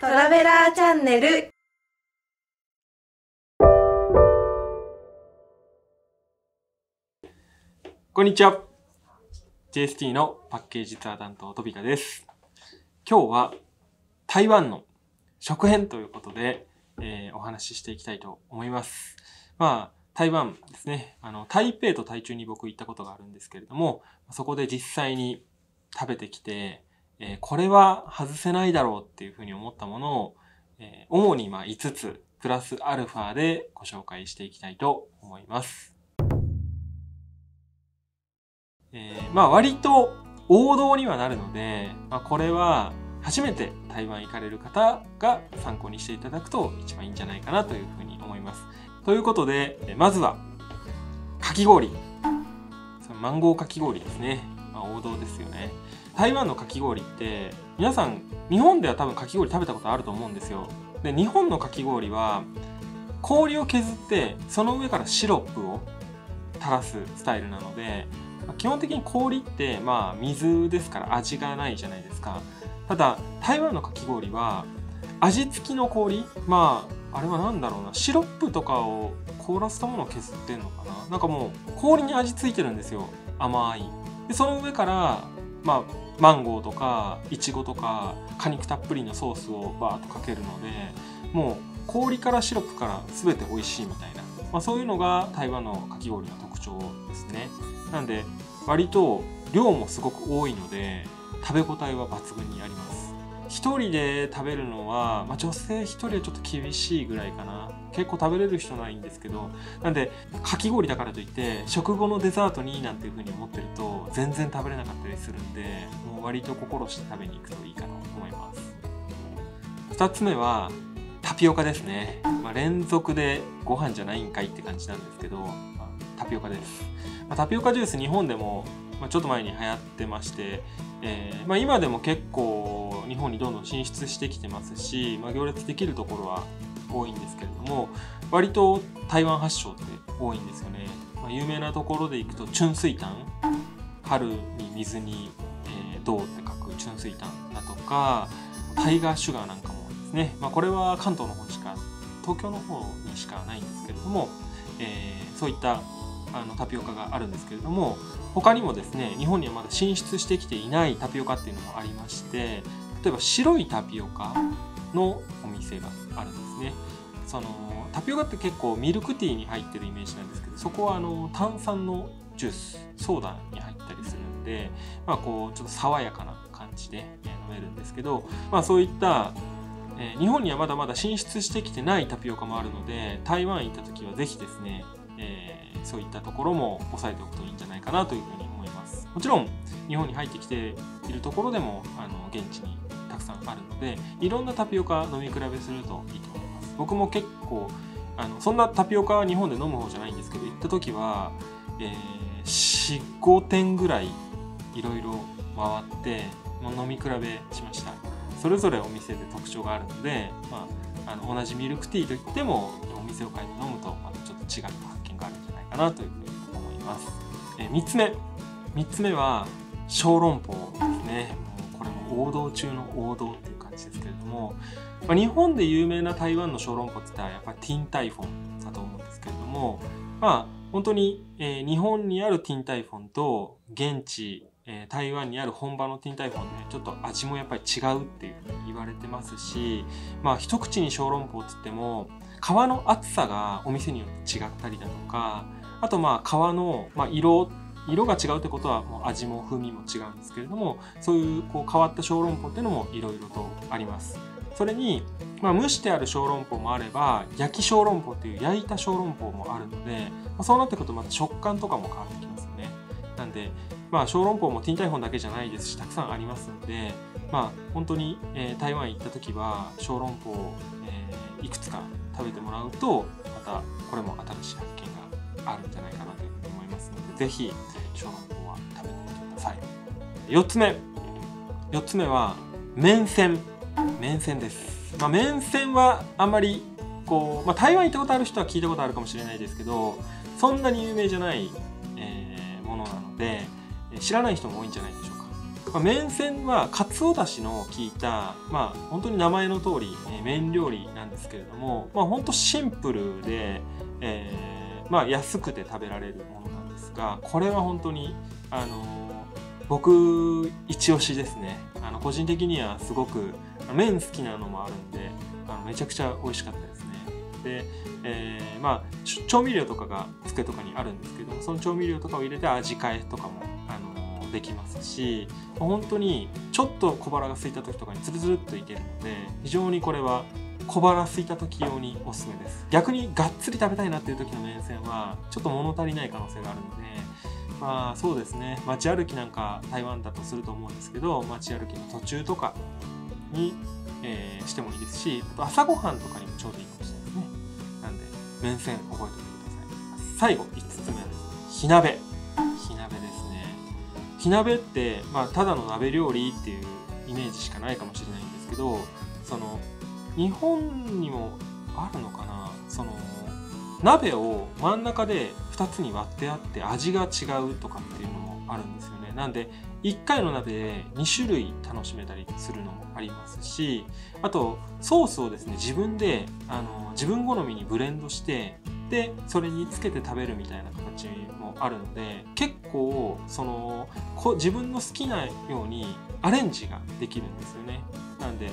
トラベラーチャンネル。こんにちは。JST のパッケージツアー担当トビカです。今日は台湾の食編ということで、えー、お話ししていきたいと思います。まあ台湾ですね。あの台北と台中に僕行ったことがあるんですけれどもそこで実際に食べてきて、えー、これは外せないだろうっていうふうに思ったものを、えー、主にまあ5つプラスアルファでご紹介していきたいと思います。えー、まあ割と王道にはなるので、まあ、これは初めて台湾行かれる方が参考にしていただくと一番いいんじゃないかなというふうに思います。ということで、まずはかき氷。マンゴーかき氷ですね。まあ、王道ですよね。台湾のかき氷って皆さん日本では多分かき氷食べたことあると思うんですよ。で日本のかき氷は氷を削ってその上からシロップを垂らすスタイルなので基本的に氷ってまあ水ですから味がないじゃないですか。ただ台湾のかき氷は味付きの氷まああれは何だろうなシロップとかを凍らせたものを削ってんのかな。なんかもう氷に味付いてるんですよ。甘い。でその上からまあマンゴーとかいちごとか果肉たっぷりのソースをバーッとかけるのでもう氷からシロップから全て美味しいみたいな、まあ、そういうのが台湾のかき氷の特徴ですね。なんで割と量もすごく多いので食べ応えは抜群にあります。一人で食べるのは、まあ、女性一人はちょっと厳しいぐらいかな。結構食べれる人ないんですけどなんでかき氷だからといって食後のデザートになんていう風に思ってると全然食べれなかったりするんでもう割と心して食べに行くといいかなと思います。2つ目はタピオカですね、まあ、連続でご飯じゃないんかいって感じなんですけど、まあ、タピオカです。まあ、タピオカジュース日本でも、まあ、ちょっと前に流行ってまして、えーまあ、今でも結構日本にどんどん進出してきてますし、まあ、行列できるところは多いんですけれども割と台湾発祥って多いんですよね、まあ、有名なところでいくとチュンスイタン春に水に、えー、銅って書くチュンスイタンだとかタイガーシュガーなんかもですね、まあ、これは関東の方しか東京の方にしかないんですけれども、えー、そういったあのタピオカがあるんですけれども他にもですね日本にはまだ進出してきていないタピオカっていうのもありまして例えば白いタピオカのお店があるんですね。そのタピオカって結構ミルクティーに入ってるイメージなんですけどそこはあの炭酸のジュースソーダに入ったりするんで、まあ、こうちょっと爽やかな感じで飲めるんですけど、まあ、そういったえ日本にはまだまだ進出してきてないタピオカもあるので台湾行った時は是非ですね、えー、そういったところも押さえておくといいんじゃないかなというふうに思います。もちろん日本に入ってきているところでもあの現地にさんあるのでいろんなタピオカ飲み比べするといいと思います。僕も結構あのそんなタピオカは日本で飲む方じゃないんですけど行った時は、えー、45点ぐらいいろいろ回って飲み比べしました。それぞれお店で特徴があるので、まあ、あの同じミルクティーといってもお店を変えて飲むとまたちょっと違った発見があるんじゃないかなというふうに思います。え3つ目。3つ目は小籠包ですね。王道中の王道っていう感じですけれども、まあ、日本で有名な台湾の小籠包って言ったらやっぱりティンタイフォンだと思うんですけれどもまあ本当に、えー、日本にあるティンタイフォンと現地えー、台湾にある本場のティンタイフォンねちょっと味もやっぱり違うっていうふうに言われてますしまあ一口に小籠包っつっても皮の厚さがお店によって違ったりだとかあとまあ皮の、まあ、色色が違うってことはもう味も風味も違うんですけれどもそういうこう変わった小籠包っていうのもいろいろとあります。それに、まあ、蒸してある小籠包もあれば焼き小籠包っていう焼いた小籠包もあるので、まあ、そうなってくるとまた食感とかも変わってきますよね。なんでまあ、小籠包もティンタイフォンだけじゃないですしたくさんありますので、まあ、本当に、えー、台湾行った時は小籠包を、えー、いくつか食べてもらうとまたこれも新しい発見があるんじゃないかなというふうに思いますのでぜひ小籠包は食べてみてください。4つ目4つ目は麺線。麺線です、まあ、麺線はあんまりこう、まあ、台湾行ったことある人は聞いたことあるかもしれないですけどそんなに有名じゃない、えー、ものなので知らない人も多いんじゃないでしょうか。まあ、麺線はかつおだしの効いた、まあ、本当に名前の通り、えー、麺料理なんですけれども、まあ、本当シンプルで、えーまあ、安くて食べられるものなんですがこれは本当にあの僕一押しですね。あの個人的にはすごく麺好きなのもあるんであのめちゃくちゃ美味しかったですね。で、えー、まあ調味料とかがつけとかにあるんですけどその調味料とかを入れて味変えとかもあのできますし本当にちょっと小腹が空いた時とかにツルツルっといけるので非常にこれは小腹空いた時用におすすめです。逆にがっつり食べたいなっていう時の麺線はちょっと物足りない可能性があるのでまあそうですね。街歩きなんか台湾だとすると思うんですけど街歩きの途中とかに、えー、してもいいですしあと朝ごはんとかにもちょうどいいかもしれないですね。なんで麺線覚えておいてください。最後5つ目はですね火鍋。火鍋ですね。火鍋って、まあ、ただの鍋料理っていうイメージしかないかもしれないんですけどその日本にもあるのかな？その鍋を真ん中で2つに割ってあって味が違うとかっていうのもあるんですよね。なんで1回の鍋で2種類楽しめたりするのもありますしあとソースをですね自分であの自分好みにブレンドしてでそれにつけて食べるみたいな形もあるので結構そのこ自分の好きなようにアレンジができるんですよね。なんで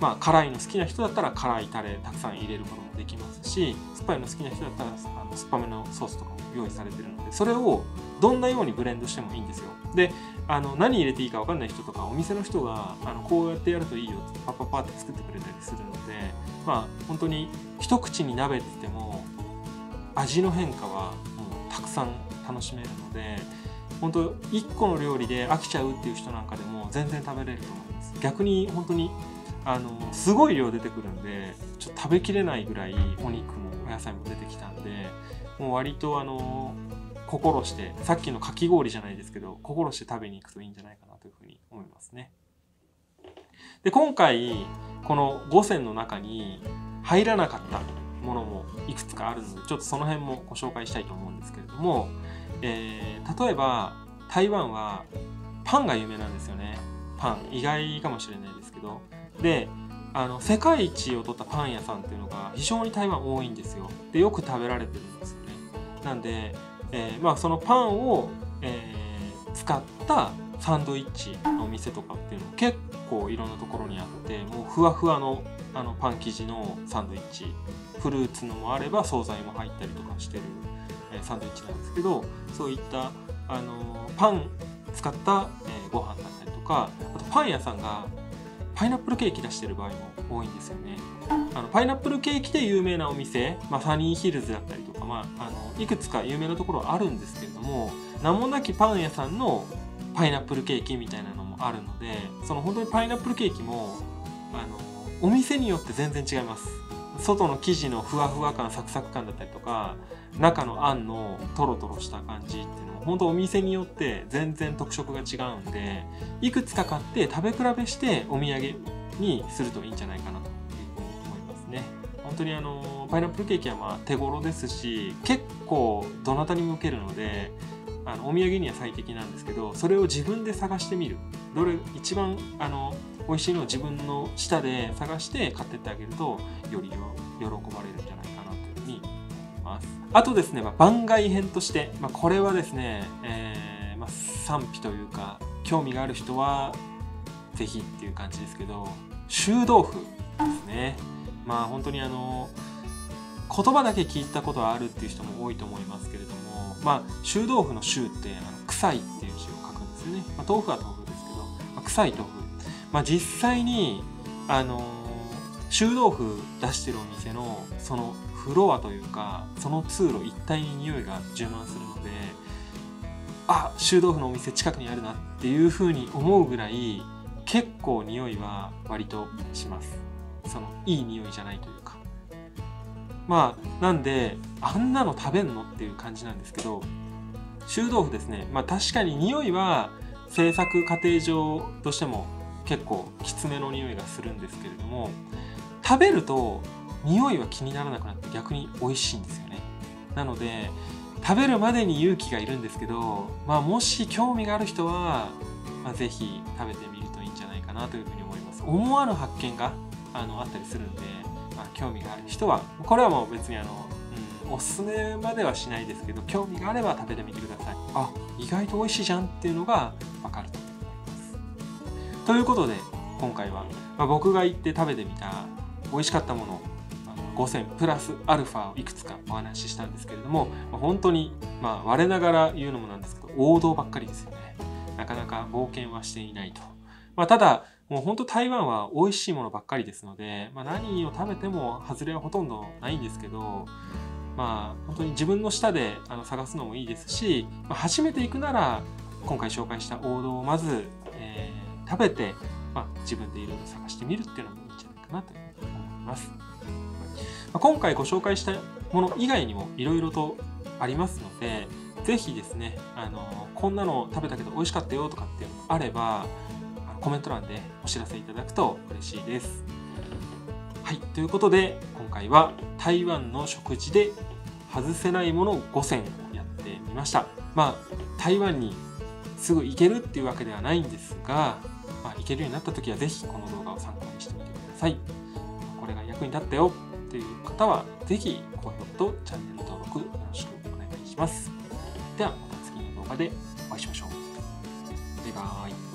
まあ辛いの好きな人だったら辛いタレたくさん入れることもできますし酸っぱいの好きな人だったらあの酸っぱめのソースとかも用意されてるのでそれをどんなようにブレンドしてもいいんですよ。であの何入れていいか分かんない人とかお店の人があのこうやってやるといいよってパッパッパって作ってくれたりするのでまあ本当に一口に鍋って言っても味の変化はもうたくさん楽しめるので本当1個の料理で飽きちゃうっていう人なんかでも全然食べれると思います。逆に本当にあのすごい量出てくるんでちょっと食べきれないぐらいお肉もお野菜も出てきたんでもう割とあの心してさっきのかき氷じゃないですけど心して食べに行くといいんじゃないかなというふうに思いますね。で今回この5選の中に入らなかったものもいくつかあるのでちょっとその辺もご紹介したいと思うんですけれども、えー、例えば台湾はパンが有名なんですよねパン意外かもしれないですけどであの世界一を取ったパン屋さんっていうのが非常に台湾多いんですよ。でよく食べられてるんですよね。なんでえー、まあ、そのパンを、えー、使ったサンドイッチのお店とかっていうの結構いろんなところにあってもうふわふわのあのパン生地のサンドイッチ。フルーツのもあれば惣菜も入ったりとかしてる、えー、サンドイッチなんですけどそういったあのパン使った、えー、ご飯だったりとかあとパン屋さんがパイナップルケーキ出してる場合も多いんですよね。あのパイナップルケーキで有名なお店、まあ、サニーヒルズだったりとか、まあ、あのいくつか有名なところあるんですけれども名もなきパン屋さんのパイナップルケーキみたいなのもあるのでその本当にパイナップルケーキもあのお店によって全然違います外の生地のふわふわ感サクサク感だったりとか中のあんのトロトロした感じっていうの本当お店によって全然特色が違うんでいくつか買って食べ比べしてお土産にするといいんじゃないかなというふうに思いますね。本当にあのパイナップルケーキはまあ手頃ですし結構どなたにも受けるのであのお土産には最適なんですけどそれを自分で探してみる。どれ一番あの美味しいのを自分の舌で探して買ってってあげるとより喜ばれるんじゃないかなますあとですね、まあ、番外編として、まあ、これはですね、えーまあ、賛否というか興味がある人はぜひっていう感じですけど臭豆腐ですね。まあ本当にあの言葉だけ聞いたことはあるっていう人も多いと思いますけれどもまあ臭豆腐の臭ってあの臭いっていう字を書くんですよね、ま、豆腐は豆腐ですけど、ま、臭い豆腐。まあ実際にあの臭豆腐出してるお店のそのフロアというかその通路一帯に匂いが充満するのであ臭豆腐のお店近くにあるなっていうふうに思うぐらい結構匂いは割とします。そのいい匂いじゃないというか。まあなんであんなの食べんのっていう感じなんですけど臭豆腐ですね。まあ確かに匂いは制作過程上としても結構きつめの匂いがするんですけれども食べると匂いは気にならなくなって逆に美味しいんですよね。なので食べるまでに勇気がいるんですけどまあもし興味がある人はまあ、ぜひ食べてみるといいんじゃないかなというふうに思います。思わぬ発見があのあったりするんで、まあ、興味がある人はこれはもう別にあの、うん、おすすめまではしないですけど興味があれば食べてみてください。あ意外と美味しいじゃんっていうのが分かると思います。ということで今回は、まあ、僕が行って食べてみた美味しかったもの5選プラスアルファをいくつかお話ししたんですけれども、ま、本当に、まあ、我ながら言うのもなんですけど王道ばっかりですよねなかなか冒険はしていないと、まあ、ただもう本当台湾は美味しいものばっかりですので、まあ、何を食べても外れはほとんどないんですけどまあ本当に自分の舌であの探すのもいいですし、まあ、初めて行くなら今回紹介した王道をまず、えー、食べて、まあ、自分でいろいろ探してみるっていうのもいいんじゃないかなと思います。今回ご紹介したもの以外にもいろいろとありますので、ぜひですね、あのこんなの食べたけど美味しかったよとかっていうのがあれば、コメント欄でお知らせいただくと嬉しいです。はい、ということで今回は台湾の食事で外せないもの5選をやってみました。まあ台湾にすぐ行けるっていうわけではないんですが、まあ、行けるようになった時はぜひこの動画を参考にしてみてください。これが役に立ったよっていう方は、ぜひ高評価とチャンネル登録よろしくお願いします。ではまた次の動画でお会いしましょう。バイバーイ。